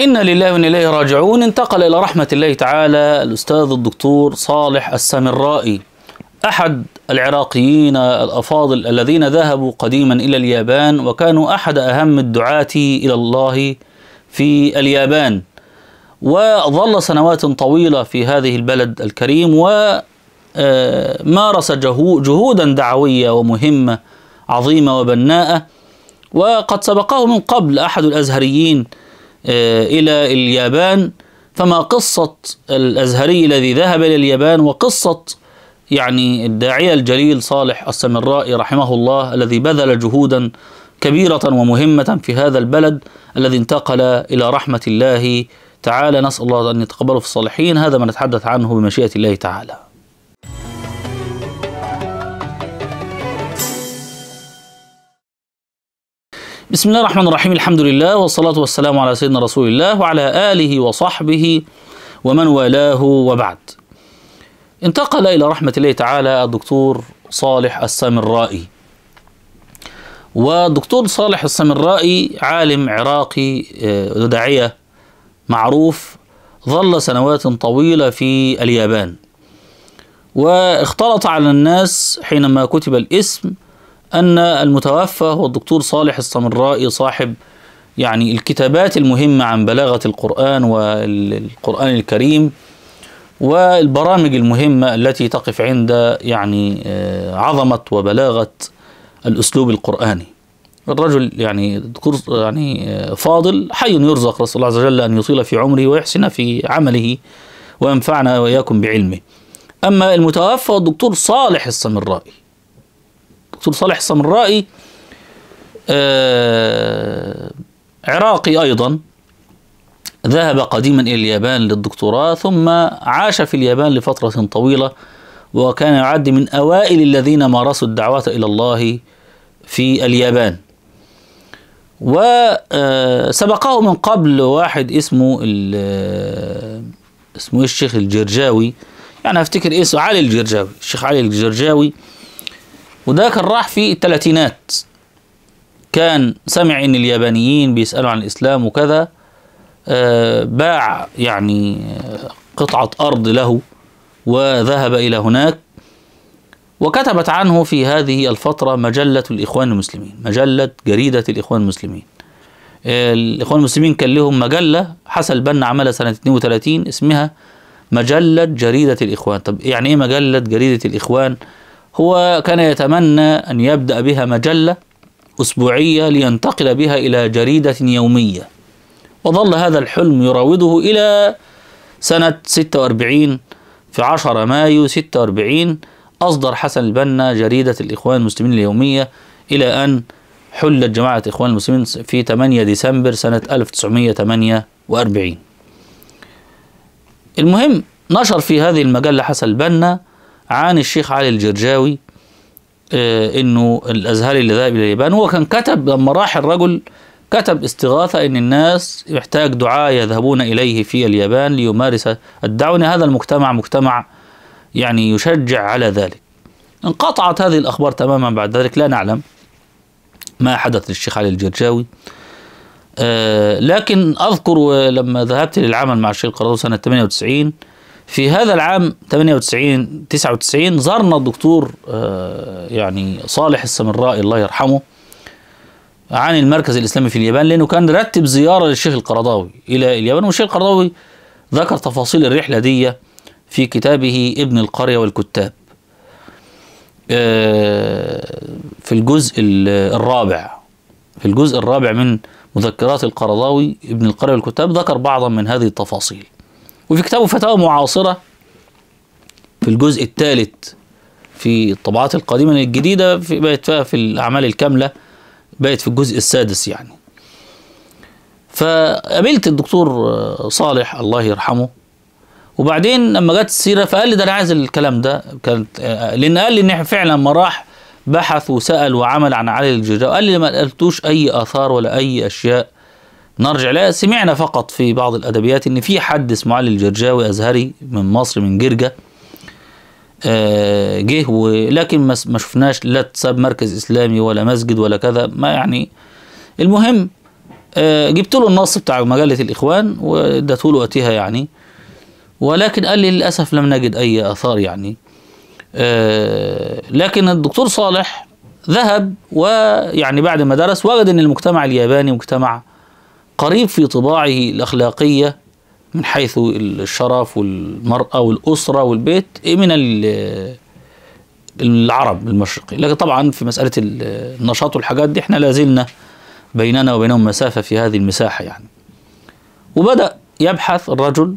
إنا لله وإنا إليه راجعون. انتقل إلى رحمة الله تعالى الأستاذ الدكتور صالح السامرائي أحد العراقيين الأفاضل الذين ذهبوا قديما إلى اليابان وكانوا أحد أهم الدعاة إلى الله في اليابان. وظل سنوات طويلة في هذه البلد الكريم ومارس جهودا دعوية ومهمة عظيمة وبناءة. وقد سبقه من قبل أحد الأزهريين إلى اليابان. فما قصة الأزهري الذي ذهب إلى اليابان وقصة يعني الداعية الجليل صالح السمرائي رحمه الله الذي بذل جهودا كبيرة ومهمة في هذا البلد الذي انتقل إلى رحمة الله تعالى. نسأل الله أن يتقبله في الصالحين. هذا ما نتحدث عنه بمشيئة الله تعالى. بسم الله الرحمن الرحيم الحمد لله والصلاة والسلام على سيدنا رسول الله وعلى آله وصحبه ومن والاه وبعد انتقل إلى رحمة الله تعالى الدكتور صالح السامرائي والدكتور صالح السامرائي عالم عراقي وداعية معروف ظل سنوات طويلة في اليابان واختلط على الناس حينما كتب الاسم أن المتوفى هو الدكتور صالح السمرائي صاحب يعني الكتابات المهمة عن بلاغة القرآن والقرآن الكريم والبرامج المهمة التي تقف عند يعني عظمة وبلاغة الأسلوب القرآني. الرجل يعني يعني فاضل حي يرزق رسول الله عز وجل أن يطيل في عمره ويحسن في عمله وينفعنا وإياكم بعلمه. أما المتوفى الدكتور صالح السمرائي. الدكتور صالح السمرائي آه عراقي أيضا. ذهب قديما إلى اليابان للدكتوراه ثم عاش في اليابان لفترة طويلة وكان يعد من أوائل الذين مارسوا الدعوات إلى الله في اليابان. وسبقه من قبل واحد اسمه اسمه الشيخ الجرجاوي. يعني أفتكر اسمه علي الجرجاوي الشيخ علي الجرجاوي. وده كان راح في الثلاثينات. كان سمع إن اليابانيين بيسألوا عن الإسلام وكذا آه باع يعني قطعة أرض له وذهب إلى هناك وكتبت عنه في هذه الفترة مجلة الإخوان المسلمين مجلة جريدة الإخوان المسلمين. آه الإخوان المسلمين كان لهم مجلة حسن البنا عملها سنة 32 اسمها مجلة جريدة الإخوان. طب يعني إيه مجلة جريدة الإخوان؟ هو كان يتمنى أن يبدأ بها مجلة أسبوعية لينتقل بها إلى جريدة يومية. وظل هذا الحلم يراوده إلى سنة 46 في 10 مايو 46 أصدر حسن البنا جريدة الإخوان المسلمين اليومية إلى أن حلت جماعة إخوان المسلمين في 8 ديسمبر سنة 1948 المهم نشر في هذه المجلة حسن البنا عن الشيخ علي الجرجاوي آه إنه الأزهري اللي ذهب إلى اليابان هو كان كتب لما راح الرجل كتب استغاثة إن الناس يحتاج دعاة يذهبون إليه في اليابان ليمارس الدعوة. هذا المجتمع مجتمع يعني يشجع على ذلك. انقطعت هذه الأخبار تماما بعد ذلك لا نعلم ما حدث للشيخ علي الجرجاوي. آه لكن أذكر لما ذهبت للعمل مع الشيخ القرضاوي سنة 98 في هذا العام 98 99 زارنا الدكتور يعني صالح السمرائي الله يرحمه عن المركز الإسلامي في اليابان لأنه كان رتب زيارة للشيخ القرضاوي إلى اليابان والشيخ القرضاوي ذكر تفاصيل الرحلة دي في كتابه ابن القرية والكتاب. في الجزء الرابع في الجزء الرابع من مذكرات القرضاوي ابن القرية والكتاب ذكر بعضا من هذه التفاصيل. وفي كتابه فتاوى معاصرة في الجزء الثالث في الطبعات القديمة الجديدة في بقت فيها في الأعمال الكاملة بقت في الجزء السادس يعني. فقابلت الدكتور صالح الله يرحمه. وبعدين لما جت السيرة فقال لي ده أنا عايز الكلام ده. كانت لأن قال لي إن فعلا لما راح بحث وسأل وعمل عن علي الجرجاوي قال لي ما قلتوش أي آثار ولا أي أشياء. نرجع لها. سمعنا فقط في بعض الأدبيات إن في حد اسمه علي الجرجاوي أزهري من مصر من جرجه آه جه ولكن ما شفناش لا تساب مركز إسلامي ولا مسجد ولا كذا. ما يعني المهم آه، جبت له النص بتاع مجلة الإخوان واديته له وقتها يعني. ولكن قال لي للأسف لم نجد أي آثار يعني. آه، لكن الدكتور صالح ذهب ويعني بعد ما درس وجد أن المجتمع الياباني مجتمع قريب في طباعه الأخلاقية من حيث الشرف والمرأة والأسرة والبيت من ال- العرب المشرقي لكن طبعا في مسألة النشاط والحاجات دي إحنا لازلنا بيننا وبينهم مسافة في هذه المساحة يعني. وبدأ يبحث الرجل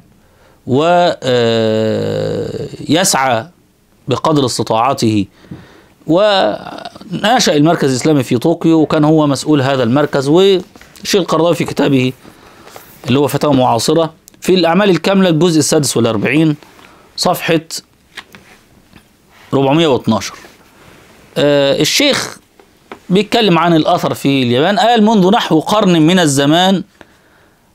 ويسعى بقدر استطاعته ونشأ المركز الإسلامي في طوكيو وكان هو مسؤول هذا المركز والشيخ القرضاوي في كتابه اللي هو فتاوى معاصرة في الأعمال الكاملة الجزء السادس والأربعين صفحة 412 آه الشيخ بيتكلم عن الأثر في اليابان. قال منذ نحو قرن من الزمان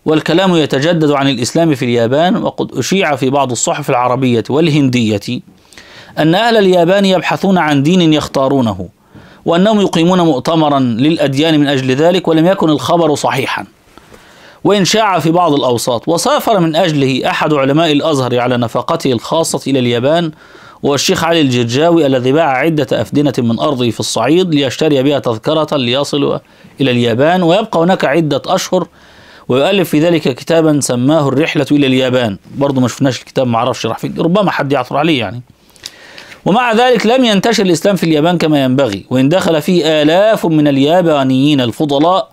والكلام يتجدد عن الإسلام في اليابان وقد أشيع في بعض الصحف العربية والهندية أن أهل اليابان يبحثون عن دين يختارونه. وأنهم يقيمون مؤتمرا للأديان من أجل ذلك ولم يكن الخبر صحيحا. وإن شاع في بعض الأوساط وسافر من أجله أحد علماء الأزهر على نفقته الخاصة إلى اليابان والشيخ علي الجرجاوي الذي باع عدة أفدنة من أرضه في الصعيد ليشتري بها تذكرة ليصل إلى اليابان ويبقى هناك عدة أشهر ويؤلف في ذلك كتابا سماه الرحلة إلى اليابان. برضه ما شفناش الكتاب ما عرفش راح فين ربما حد يعثر عليه يعني. ومع ذلك لم ينتشر الإسلام في اليابان كما ينبغي وإن دخل فيه آلاف من اليابانيين الفضلاء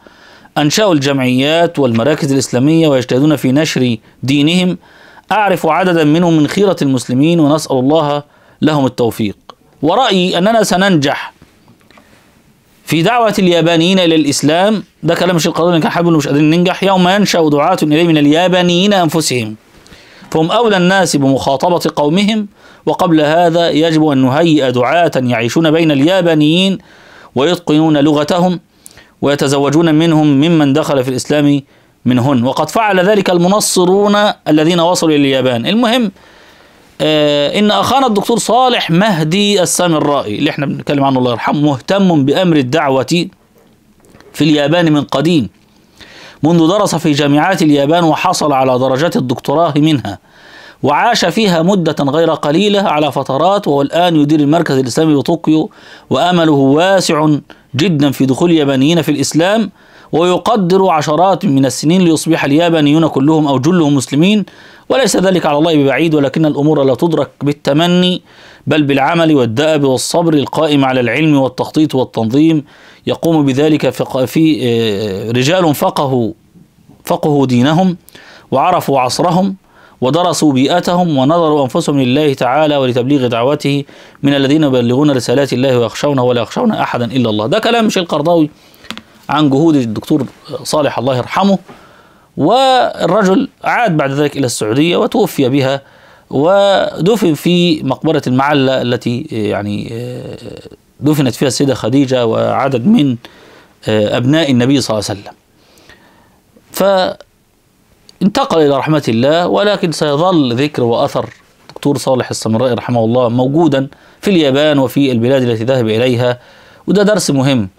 أنشأوا الجمعيات والمراكز الإسلامية ويجتهدون في نشر دينهم. أعرف عددا منهم من خيرة المسلمين ونسأل الله لهم التوفيق. ورأيي أننا سننجح في دعوة اليابانيين إلى الإسلام. ده كلام الشيخ القرضاوي كان حابب مش قادرين ننجح. يوم ينشأ دعاة إليه من اليابانيين أنفسهم. فهم أولى الناس بمخاطبة قومهم. وقبل هذا يجب أن نهيئ دعاة يعيشون بين اليابانيين ويتقنون لغتهم ويتزوجون منهم ممن دخل في الإسلام منهن. وقد فعل ذلك المنصرون الذين وصلوا إلى اليابان. المهم آه إن أخانا الدكتور صالح مهدي السامرائي اللي إحنا بنتكلم عنه الله يرحمه مهتم بأمر الدعوة في اليابان من قديم منذ درس في جامعات اليابان وحصل على درجات الدكتوراه منها. وعاش فيها مدة غير قليلة على فترات وهو الآن يدير المركز الإسلامي بطوكيو وأمله واسع جدا في دخول اليابانيين في الإسلام ويقدر عشرات من السنين ليصبح اليابانيون كلهم أو جلهم مسلمين. وليس ذلك على الله ببعيد ولكن الأمور لا تدرك بالتمني بل بالعمل والدأب والصبر القائم على العلم والتخطيط والتنظيم. يقوم بذلك في, في رجال فقهوا فقهوا دينهم وعرفوا عصرهم ودرسوا بيئتهم ونظروا أنفسهم لله تعالى ولتبليغ دعوته من الذين يبلغون رسالات الله ويخشونه ولا يخشون أحدا إلا الله. ده كلام مشيل القرضاوي عن جهود الدكتور صالح الله يرحمه. والرجل عاد بعد ذلك إلى السعودية وتوفي بها ودفن في مقبرة المعلة التي يعني دفنت فيها السيدة خديجة وعدد من أبناء النبي صلى الله عليه وسلم. فانتقل إلى رحمة الله ولكن سيظل ذكر وأثر دكتور صالح السمرائي رحمه الله موجودا في اليابان وفي البلاد التي ذهب إليها. وده درس مهم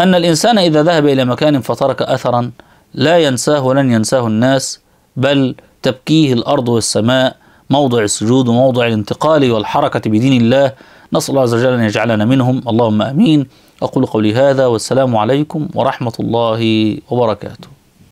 أن الإنسان إذا ذهب إلى مكان فترك أثرا لا ينساه ولن ينساه الناس بل تبكيه الأرض والسماء موضع السجود وموضع الانتقال والحركة بدين الله. نسأل الله عز وجل أن يجعلنا منهم. اللهم أمين. أقول قولي هذا والسلام عليكم ورحمة الله وبركاته.